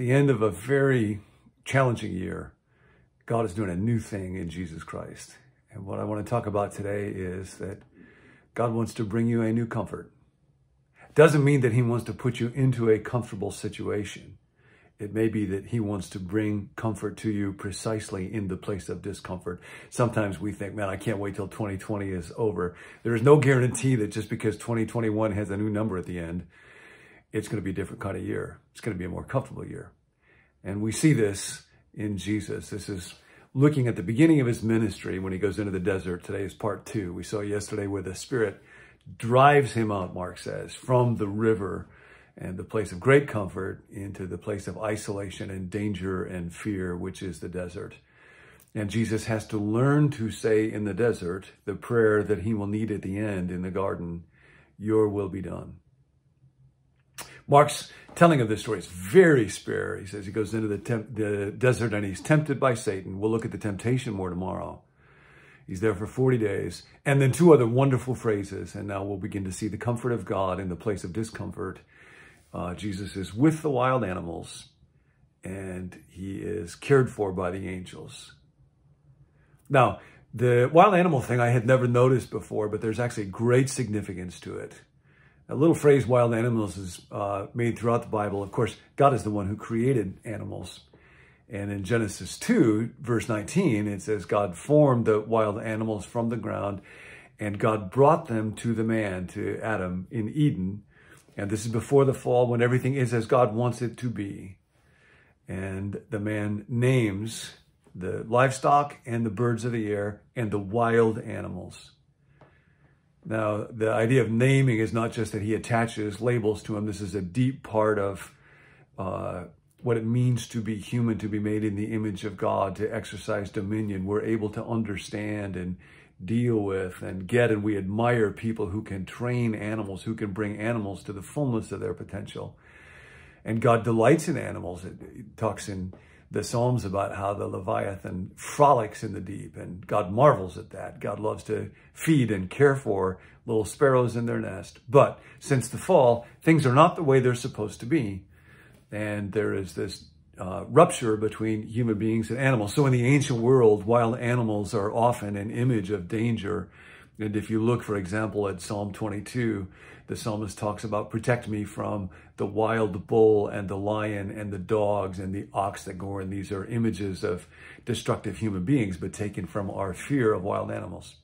the end of a very challenging year, God is doing a new thing in Jesus Christ. And what I want to talk about today is that God wants to bring you a new comfort. Doesn't mean that he wants to put you into a comfortable situation. It may be that he wants to bring comfort to you precisely in the place of discomfort. Sometimes we think, man, I can't wait till 2020 is over. There is no guarantee that just because 2021 has a new number at the end, it's going to be a different kind of year. It's going to be a more comfortable year. And we see this in Jesus. This is looking at the beginning of his ministry when he goes into the desert. Today is part two. We saw yesterday where the Spirit drives him out, Mark says, from the river and the place of great comfort into the place of isolation and danger and fear, which is the desert. And Jesus has to learn to say in the desert the prayer that he will need at the end in the garden, Your will be done. Mark's telling of this story is very spare. He says he goes into the, temp- the desert and he's tempted by Satan. We'll look at the temptation more tomorrow. He's there for 40 days. And then two other wonderful phrases. And now we'll begin to see the comfort of God in the place of discomfort. Uh, Jesus is with the wild animals and he is cared for by the angels. Now, the wild animal thing I had never noticed before, but there's actually great significance to it. A little phrase, wild animals, is uh, made throughout the Bible. Of course, God is the one who created animals. And in Genesis 2, verse 19, it says, God formed the wild animals from the ground, and God brought them to the man, to Adam, in Eden. And this is before the fall, when everything is as God wants it to be. And the man names the livestock and the birds of the air and the wild animals. Now, the idea of naming is not just that he attaches labels to him. This is a deep part of uh, what it means to be human, to be made in the image of God, to exercise dominion. We're able to understand and deal with and get, and we admire people who can train animals, who can bring animals to the fullness of their potential. And God delights in animals. It, talks in the Psalms about how the Leviathan frolics in the deep, and God marvels at that. God loves to feed and care for little sparrows in their nest. But since the fall, things are not the way they're supposed to be. And there is this uh, rupture between human beings and animals. So in the ancient world, wild animals are often an image of danger. And if you look, for example, at Psalm 22, the psalmist talks about protect me from the wild bull and the lion and the dogs and the ox that go in. These are images of destructive human beings, but taken from our fear of wild animals.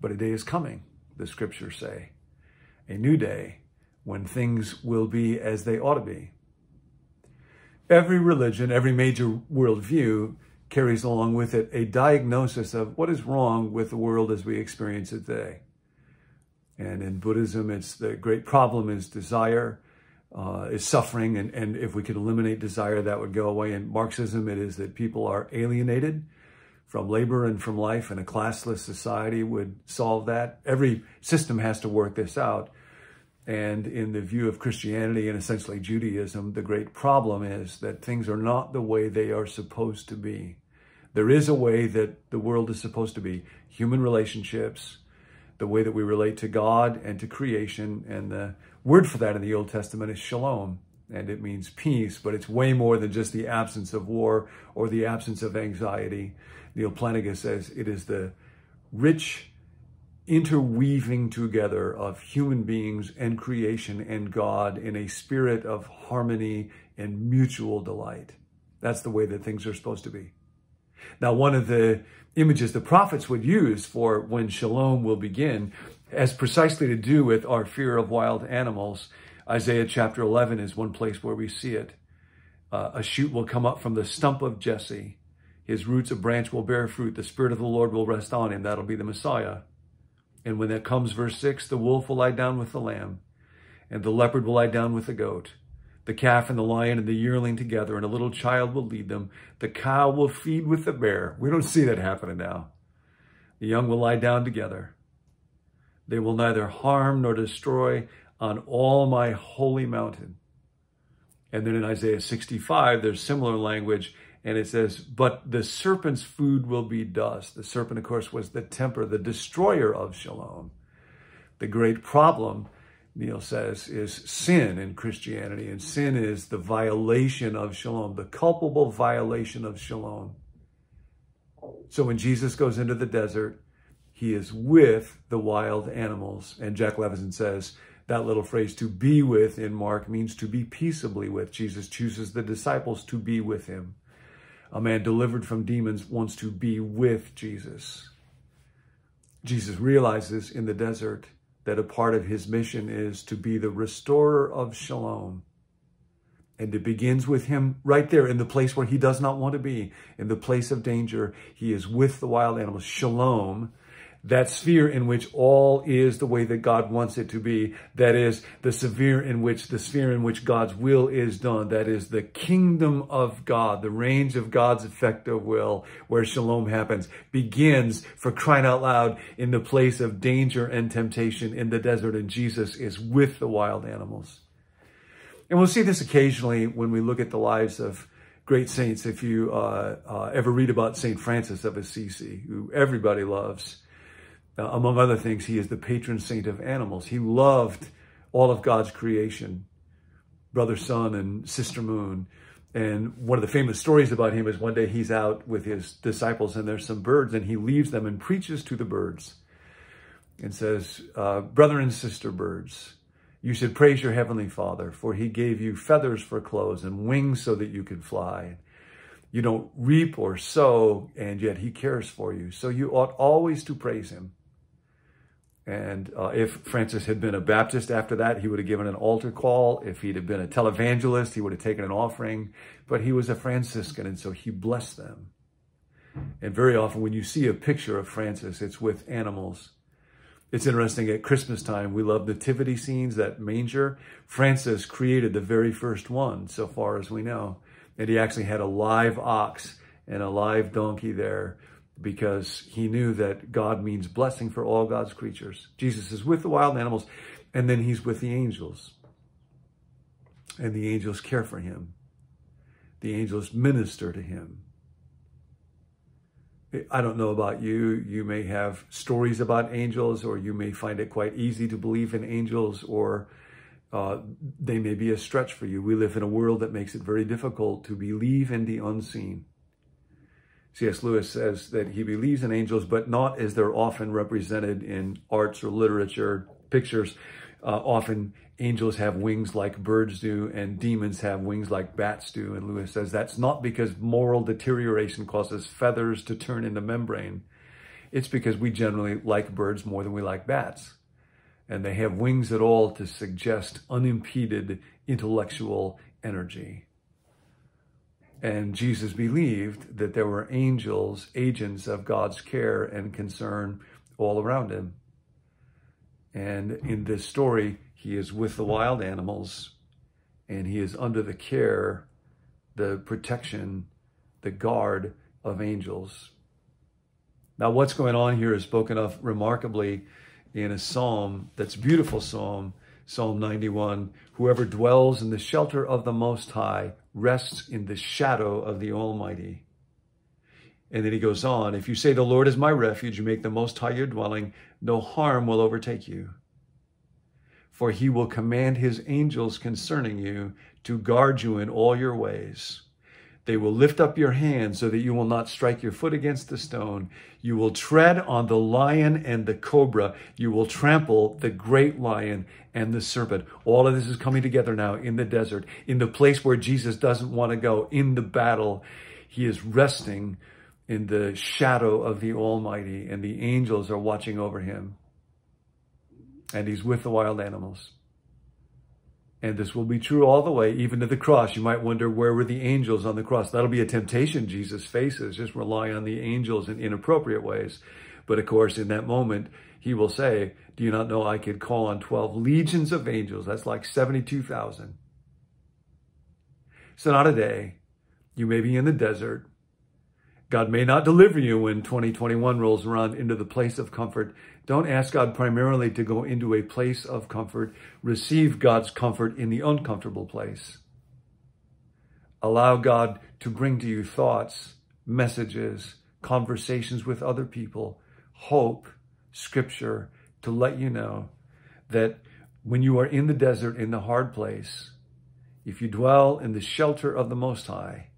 But a day is coming, the scriptures say, a new day when things will be as they ought to be. Every religion, every major worldview carries along with it a diagnosis of what is wrong with the world as we experience it today. And in Buddhism, it's the great problem is desire, uh, is suffering. And, and if we could eliminate desire, that would go away. In Marxism, it is that people are alienated from labor and from life, and a classless society would solve that. Every system has to work this out. And in the view of Christianity and essentially Judaism, the great problem is that things are not the way they are supposed to be. There is a way that the world is supposed to be. Human relationships, the way that we relate to God and to creation. And the word for that in the Old Testament is shalom. And it means peace, but it's way more than just the absence of war or the absence of anxiety. Neil Plantinga says it is the rich interweaving together of human beings and creation and God in a spirit of harmony and mutual delight. That's the way that things are supposed to be. Now, one of the images the prophets would use for when shalom will begin has precisely to do with our fear of wild animals. Isaiah chapter 11 is one place where we see it. Uh, a shoot will come up from the stump of Jesse. His roots, a branch will bear fruit. The Spirit of the Lord will rest on him. That'll be the Messiah. And when that comes, verse 6, the wolf will lie down with the lamb, and the leopard will lie down with the goat the calf and the lion and the yearling together, and a little child will lead them. The cow will feed with the bear. We don't see that happening now. The young will lie down together. They will neither harm nor destroy on all my holy mountain. And then in Isaiah 65, there's similar language, and it says, But the serpent's food will be dust. The serpent, of course, was the temper, the destroyer of shalom. The great problem Neil says, is sin in Christianity. And sin is the violation of shalom, the culpable violation of shalom. So when Jesus goes into the desert, he is with the wild animals. And Jack Levison says that little phrase, to be with in Mark, means to be peaceably with. Jesus chooses the disciples to be with him. A man delivered from demons wants to be with Jesus. Jesus realizes in the desert that a part of his mission is to be the restorer of shalom. And it begins with him right there in the place where he does not want to be, in the place of danger. He is with the wild animals. Shalom that sphere in which all is the way that God wants it to be. That is the sphere in which the sphere in which God's will is done. That is the kingdom of God, the range of God's effective will, where shalom happens, begins for crying out loud in the place of danger and temptation in the desert. And Jesus is with the wild animals. And we'll see this occasionally when we look at the lives of great saints. If you uh, uh, ever read about St. Francis of Assisi, who everybody loves, uh, among other things, he is the patron saint of animals. He loved all of God's creation, brother sun and sister moon. And one of the famous stories about him is one day he's out with his disciples and there's some birds and he leaves them and preaches to the birds and says, uh, brother and sister birds, you should praise your heavenly father for he gave you feathers for clothes and wings so that you could fly. You don't reap or sow and yet he cares for you. So you ought always to praise him. And uh, if Francis had been a Baptist after that, he would have given an altar call. If he'd have been a televangelist, he would have taken an offering. But he was a Franciscan, and so he blessed them. And very often when you see a picture of Francis, it's with animals. It's interesting, at Christmas time, we love nativity scenes, that manger. Francis created the very first one, so far as we know. And he actually had a live ox and a live donkey there because he knew that God means blessing for all God's creatures. Jesus is with the wild animals, and then he's with the angels. And the angels care for him. The angels minister to him. I don't know about you. You may have stories about angels, or you may find it quite easy to believe in angels, or uh, they may be a stretch for you. We live in a world that makes it very difficult to believe in the unseen. C.S. Lewis says that he believes in angels, but not as they're often represented in arts or literature, pictures. Uh, often angels have wings like birds do, and demons have wings like bats do. And Lewis says that's not because moral deterioration causes feathers to turn into membrane. It's because we generally like birds more than we like bats. And they have wings at all to suggest unimpeded intellectual energy. And Jesus believed that there were angels, agents of God's care and concern all around him. And in this story, he is with the wild animals and he is under the care, the protection, the guard of angels. Now, what's going on here is spoken of remarkably in a psalm that's a beautiful psalm, Psalm 91. Whoever dwells in the shelter of the Most High rests in the shadow of the Almighty. And then he goes on, if you say, the Lord is my refuge, you make the Most High your dwelling, no harm will overtake you. For he will command his angels concerning you to guard you in all your ways. They will lift up your hand so that you will not strike your foot against the stone. You will tread on the lion and the cobra. You will trample the great lion and the serpent. All of this is coming together now in the desert, in the place where Jesus doesn't want to go, in the battle. He is resting in the shadow of the Almighty, and the angels are watching over him. And he's with the wild animals. And this will be true all the way, even to the cross. You might wonder, where were the angels on the cross? That'll be a temptation Jesus faces, just rely on the angels in inappropriate ways. But of course, in that moment, he will say, do you not know I could call on 12 legions of angels? That's like 72,000. So not a day. You may be in the desert. God may not deliver you when 2021 rolls around into the place of comfort. Don't ask God primarily to go into a place of comfort. Receive God's comfort in the uncomfortable place. Allow God to bring to you thoughts, messages, conversations with other people, hope, scripture, to let you know that when you are in the desert, in the hard place, if you dwell in the shelter of the Most High,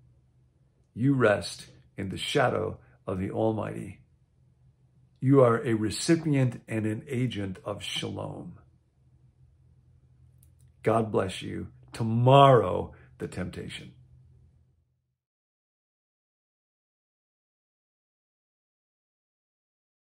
you rest in the shadow of the Almighty. You are a recipient and an agent of shalom. God bless you. Tomorrow, the temptation.